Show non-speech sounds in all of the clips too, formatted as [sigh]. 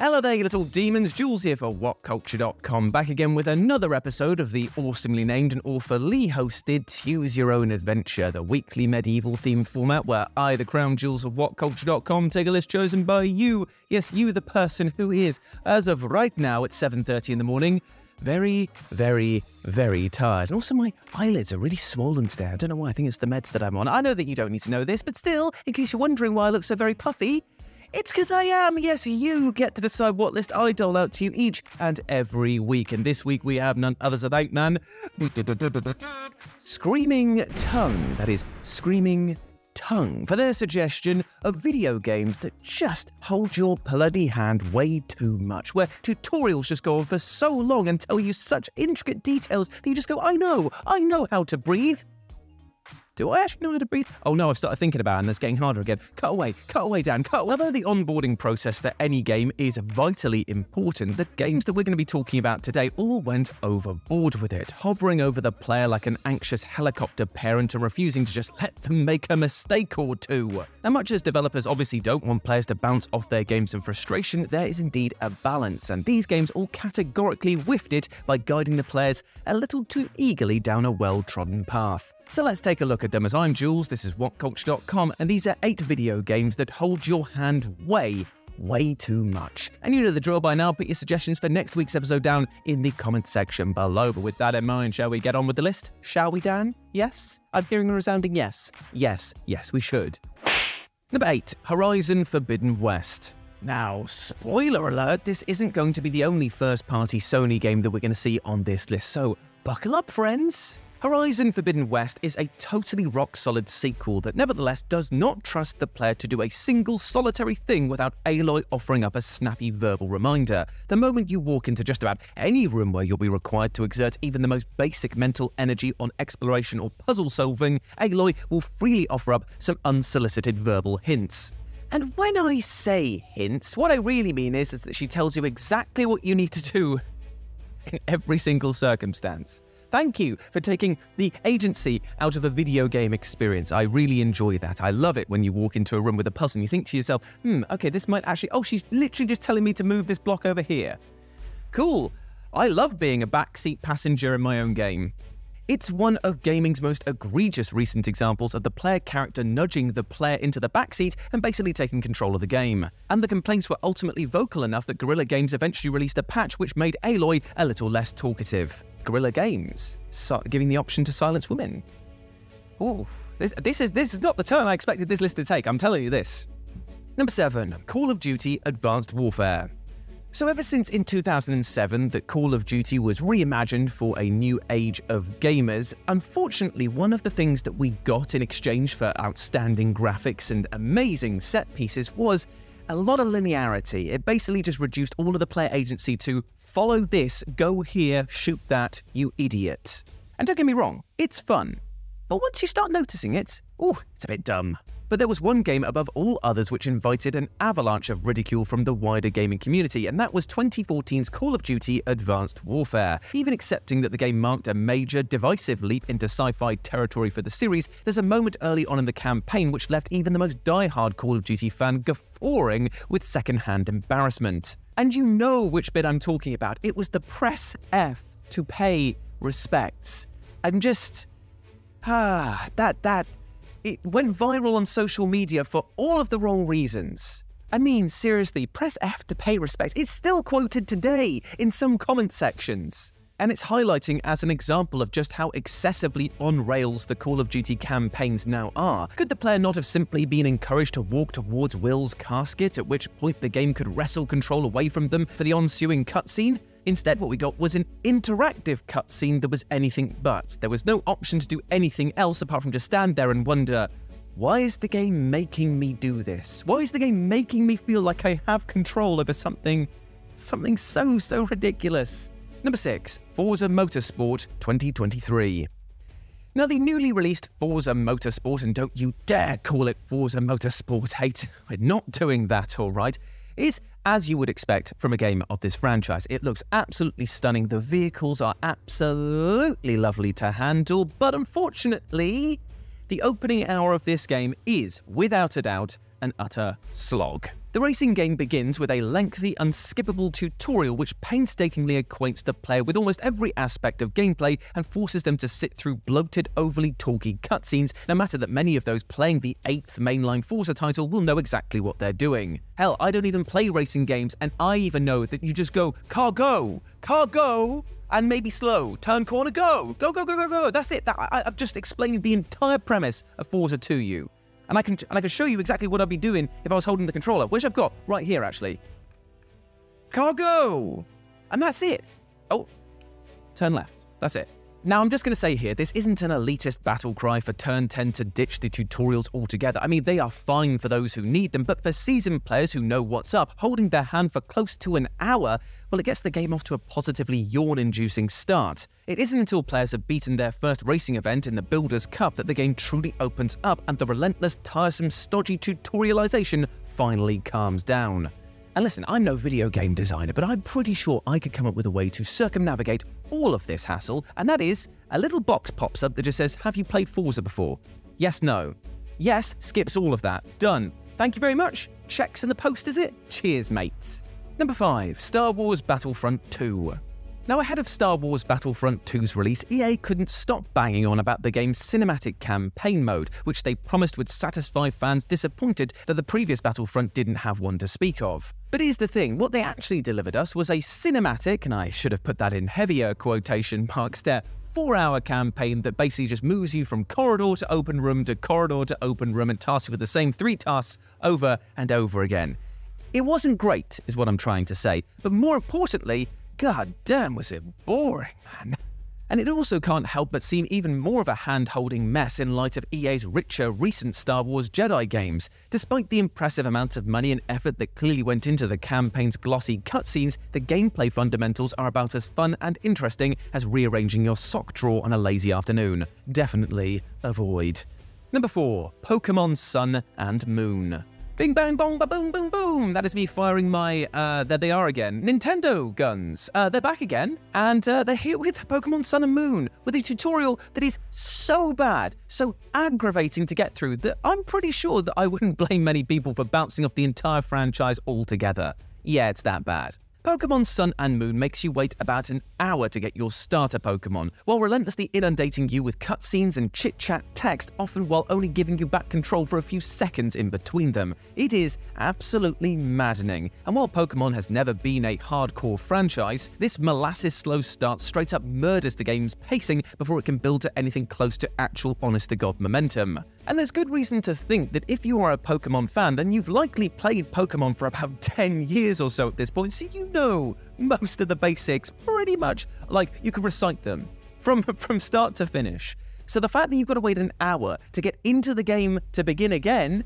Hello there, little demons. Jules here for WhatCulture.com, back again with another episode of the awesomely named and awfully hosted Choose Your Own Adventure, the weekly medieval themed format where I, the Crown Jewels of WhatCulture.com, take a list chosen by you. Yes, you, the person who is, as of right now at 7.30 in the morning, very, very, very tired. And also, my eyelids are really swollen today. I don't know why. I think it's the meds that I'm on. I know that you don't need to know this, but still, in case you're wondering why I look so very puffy, it's because I am. Yes, you get to decide what list I dole out to you each and every week. And this week we have none other than none. Screaming Tongue. That is, Screaming Tongue. For their suggestion of video games that just hold your bloody hand way too much. Where tutorials just go on for so long and tell you such intricate details that you just go, I know, I know how to breathe. Do I actually know how to breathe? Oh no, I've started thinking about it and it's getting harder again. Cut away, cut away, Dan, cut away. Although the onboarding process for any game is vitally important, the games that we're going to be talking about today all went overboard with it, hovering over the player like an anxious helicopter parent and refusing to just let them make a mistake or two. Now, much as developers obviously don't want players to bounce off their games in frustration, there is indeed a balance, and these games all categorically whiffed it by guiding the players a little too eagerly down a well-trodden path. So let's take a look at them as I'm Jules, this is WhatCulture.com, and these are 8 video games that hold your hand way, way too much. And you know the drill by now, put your suggestions for next week's episode down in the comment section below. But with that in mind, shall we get on with the list? Shall we, Dan? Yes? I'm hearing a resounding yes. Yes, yes, we should. Number 8 Horizon Forbidden West. Now, spoiler alert, this isn't going to be the only first party Sony game that we're going to see on this list, so buckle up, friends. Horizon Forbidden West is a totally rock solid sequel that nevertheless does not trust the player to do a single solitary thing without Aloy offering up a snappy verbal reminder. The moment you walk into just about any room where you'll be required to exert even the most basic mental energy on exploration or puzzle solving, Aloy will freely offer up some unsolicited verbal hints. And when I say hints, what I really mean is, is that she tells you exactly what you need to do in every single circumstance. Thank you for taking the agency out of a video game experience. I really enjoy that. I love it when you walk into a room with a puzzle and you think to yourself, hmm, okay, this might actually, oh, she's literally just telling me to move this block over here. Cool. I love being a backseat passenger in my own game. It's one of gaming's most egregious recent examples of the player character nudging the player into the backseat and basically taking control of the game. And the complaints were ultimately vocal enough that Guerrilla Games eventually released a patch which made Aloy a little less talkative. Guerrilla Games so giving the option to silence women. Ooh, this, this, is, this is not the turn I expected this list to take, I'm telling you this. Number 7. Call of Duty Advanced Warfare. So ever since in 2007 that Call of Duty was reimagined for a new age of gamers, unfortunately one of the things that we got in exchange for outstanding graphics and amazing set pieces was a lot of linearity. It basically just reduced all of the player agency to follow this, go here, shoot that, you idiot. And don't get me wrong, it's fun. But once you start noticing it, oh, it's a bit dumb. But there was one game above all others which invited an avalanche of ridicule from the wider gaming community, and that was 2014's Call of Duty Advanced Warfare. Even accepting that the game marked a major, divisive leap into sci fi territory for the series, there's a moment early on in the campaign which left even the most die-hard Call of Duty fan guffawing with second-hand embarrassment. And you know which bit I'm talking about. It was the press F to pay respects. And just. [sighs] Ah, that, that it went viral on social media for all of the wrong reasons. I mean, seriously, press F to pay respect. It's still quoted today in some comment sections. And it's highlighting as an example of just how excessively on rails the Call of Duty campaigns now are. Could the player not have simply been encouraged to walk towards Will's casket, at which point the game could wrestle control away from them for the ensuing cutscene? Instead, what we got was an interactive cutscene that was anything but. There was no option to do anything else apart from just stand there and wonder, why is the game making me do this? Why is the game making me feel like I have control over something, something so, so ridiculous? Number 6. Forza Motorsport 2023. Now, the newly released Forza Motorsport, and don't you dare call it Forza Motorsport 8, we're not doing that, alright, is as you would expect from a game of this franchise. It looks absolutely stunning, the vehicles are absolutely lovely to handle, but unfortunately, the opening hour of this game is, without a doubt, an utter slog. The racing game begins with a lengthy, unskippable tutorial which painstakingly acquaints the player with almost every aspect of gameplay and forces them to sit through bloated, overly talky cutscenes, no matter that many of those playing the eighth mainline Forza title will know exactly what they're doing. Hell, I don't even play racing games, and I even know that you just go, car go, car go, and maybe slow, turn corner, go, go, go, go, go, go. That's it. That, I, I've just explained the entire premise of Forza to you. And I can and I can show you exactly what I'd be doing if I was holding the controller, which I've got right here actually. Cargo! And that's it. Oh, turn left. That's it. Now, I'm just going to say here, this isn't an elitist battle cry for Turn 10 to ditch the tutorials altogether. I mean, they are fine for those who need them, but for seasoned players who know what's up, holding their hand for close to an hour, well, it gets the game off to a positively yawn-inducing start. It isn't until players have beaten their first racing event in the Builders' Cup that the game truly opens up and the relentless, tiresome, stodgy tutorialization finally calms down. And listen, I'm no video game designer, but I'm pretty sure I could come up with a way to circumnavigate all of this hassle, and that is a little box pops up that just says, Have you played Forza before? Yes, no. Yes, skips all of that. Done. Thank you very much. Checks in the post, is it? Cheers, mates. Number 5 Star Wars Battlefront 2. Now, ahead of Star Wars Battlefront 2's release, EA couldn't stop banging on about the game's cinematic campaign mode, which they promised would satisfy fans disappointed that the previous Battlefront didn't have one to speak of. But here's the thing what they actually delivered us was a cinematic, and I should have put that in heavier quotation marks there, four hour campaign that basically just moves you from corridor to open room to corridor to open room and tasks you with the same three tasks over and over again. It wasn't great, is what I'm trying to say, but more importantly, God damn, was it boring, man. And it also can't help but seem even more of a hand-holding mess in light of EA's richer recent Star Wars Jedi games. Despite the impressive amount of money and effort that clearly went into the campaign's glossy cutscenes, the gameplay fundamentals are about as fun and interesting as rearranging your sock drawer on a lazy afternoon. Definitely avoid. Number 4. Pokemon Sun and Moon. Bing bang bong ba boom boom boom. That is me firing my, uh, there they are again, Nintendo guns. Uh, they're back again, and uh, they're here with Pokemon Sun and Moon, with a tutorial that is so bad, so aggravating to get through, that I'm pretty sure that I wouldn't [laughs] blame many people for bouncing off the entire franchise altogether. Yeah, it's that bad. Pokemon Sun and Moon makes you wait about an hour to get your starter Pokemon, while relentlessly inundating you with cutscenes and chit-chat text, often while only giving you back control for a few seconds in between them. It is absolutely maddening, and while Pokemon has never been a hardcore franchise, this molasses slow start straight up murders the game's pacing before it can build to anything close to actual honest-to-god momentum. And there's good reason to think that if you are a Pokemon fan, then you've likely played Pokemon for about [laughs] 10 years or so at this point, so you know most of the basics pretty much. Like, you can recite them from, [laughs] from start to finish. So the fact that you've got to wait an hour to get into the game to begin again,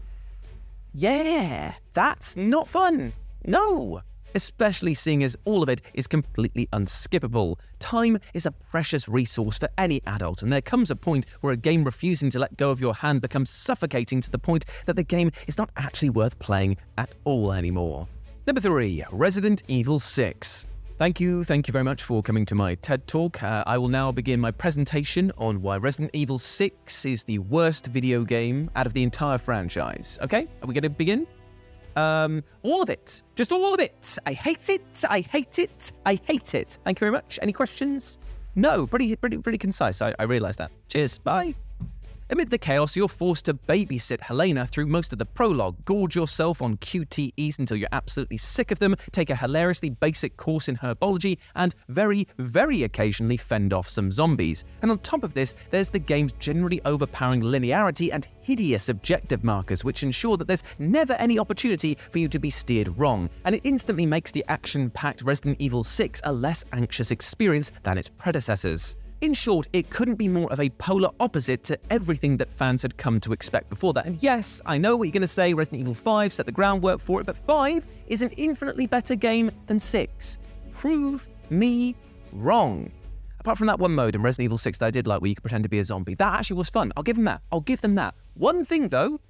yeah, that's not fun. No especially seeing as all of it is completely unskippable. Time is a precious resource for any adult, and there comes a point where a game refusing to let go of your hand becomes suffocating to the point that the game is not actually worth playing at all anymore. Number 3 Resident Evil 6. Thank you, thank you very much for coming to my TED Talk. Uh, I will now begin my presentation on why Resident Evil 6 is the worst video game out of the entire franchise. Okay, are we going to begin? Um, all of it. Just all of it. I hate it. I hate it. I hate it. Thank you very much. Any questions? No, pretty, pretty, pretty concise. I, I realize that. Cheers. Bye. Amid the chaos, you're forced to babysit Helena through most of the prologue, gorge yourself on QTEs until you're absolutely sick of them, take a hilariously basic course in herbology, and very, very occasionally fend off some zombies. And on top of this, there's the game's generally overpowering linearity and hideous objective markers, which ensure that there's never any opportunity for you to be steered wrong, and it instantly makes the action-packed Resident Evil 6 a less anxious experience than its predecessors. In short, it couldn't be more of a polar opposite to everything that fans had come to expect before that. And yes, I know what you're going to say, Resident Evil 5 set the groundwork for it, but 5 is an infinitely better game than 6. Prove me wrong. Apart from that one mode in Resident Evil 6 that I did like where you could pretend to be a zombie, that actually was fun. I'll give them that. I'll give them that. One thing though,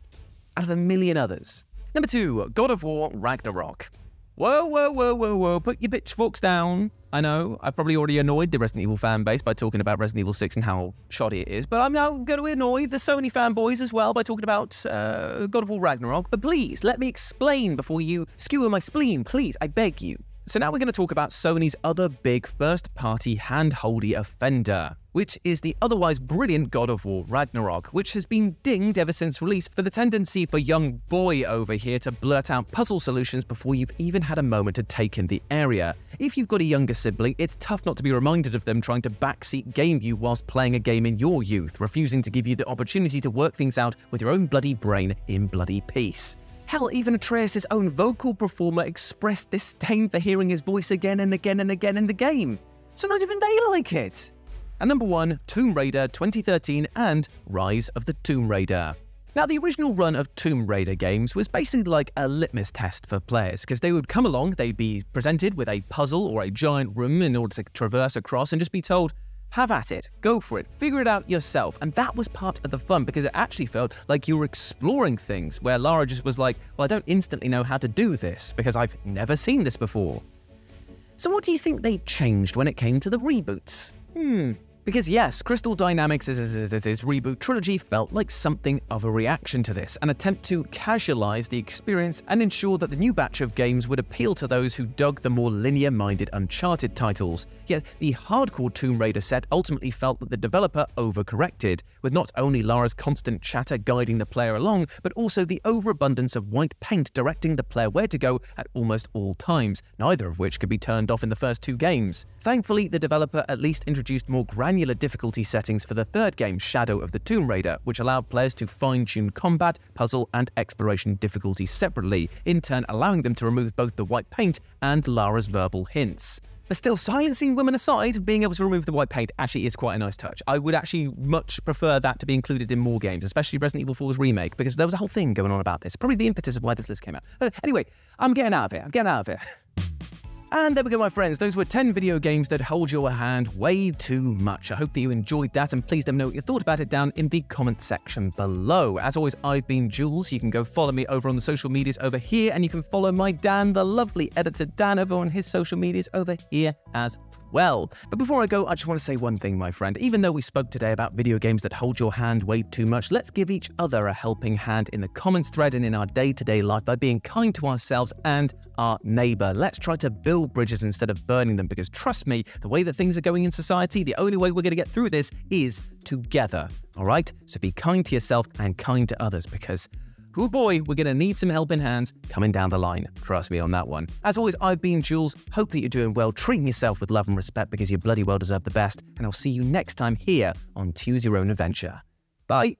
out of a million others. Number 2, God of War Ragnarok. Whoa, whoa, whoa, whoa, whoa. Put your pitchforks down. I know, I've probably already annoyed the Resident Evil fan base by talking about Resident Evil 6 and how shoddy it is, but I'm now going to annoy the Sony fanboys as well by talking about uh, God of War Ragnarok. But please, let me explain before you skewer my spleen, please, I beg you. So now we're going to talk about Sony's other big first-party handholdy offender, which is the otherwise brilliant God of War Ragnarok, which has been dinged ever since release for the tendency for young boy over here to blurt out puzzle solutions before you've even had a moment to take in the area. If you've got a younger sibling, it's tough not to be reminded of them trying to backseat game you whilst playing a game in your youth, refusing to give you the opportunity to work things out with your own bloody brain in bloody peace. Hell, even Atreus' own vocal performer expressed disdain for hearing his voice again and again and again in the game. So not even they like it. And number one, Tomb Raider 2013 and Rise of the Tomb Raider. Now, the original run of Tomb Raider games was basically like a litmus test for players, because they would come along, they'd be presented with a puzzle or a giant room in order to traverse across and just be told, have at it, go for it, figure it out yourself. And that was part of the fun because it actually felt like you were exploring things where Lara just was like, well, I don't instantly know how to do this because I've never seen this before. So, what do you think they changed when it came to the reboots? Hmm, because yes, Crystal Dynamics' reboot trilogy felt like something of a reaction to this, an attempt to casualize the experience and ensure that the new batch of games would appeal to those who dug the more linear-minded Uncharted titles. Yet the hardcore Tomb Raider set ultimately felt that the developer overcorrected, with not only Lara's constant chatter guiding the player along, but also the overabundance of white paint directing the player where to go at almost all times, neither of which could be turned off in the first two games. Thankfully, the developer at least introduced more granular granular difficulty settings for the third game, Shadow of the Tomb Raider, which allowed players to fine-tune combat, puzzle, and exploration difficulty separately, in turn allowing them to remove both the white paint and Lara's verbal hints. But still, silencing women aside, being able to remove the white paint actually is quite a nice touch. I would actually much prefer that to be included in more games, especially Resident Evil 4's remake, because there was a whole thing going on about this. Probably the impetus of why this list came out. But anyway, I'm getting out of here. I'm getting out of here. [laughs] And there we go, my friends. Those were 10 video games that hold your hand way too much. I hope that you enjoyed that, and please let me know what you thought about it down in the comment section below. As always, I've been Jules. You can go follow me over on the social medias over here, and you can follow my Dan, the lovely editor Dan, over on his social medias over here as well. But before I go, I just want to say one thing, my friend. Even though we spoke today about video games that hold your hand way too much, let's give each other a helping hand in the comments thread and in our day to day life by being kind to ourselves and our neighbor. Let's try to build bridges instead of burning them because trust me, the way that things are going in society, the only way we're going to get through this is together. All right? So be kind to yourself and kind to others because Oh boy, we're going to need some helping hands coming down the line. Trust me on that one. As always, I've been Jules. Hope that you're doing well, treating yourself with love and respect because you bloody well deserve the best. And I'll see you next time here on Choose Your Own Adventure. Bye.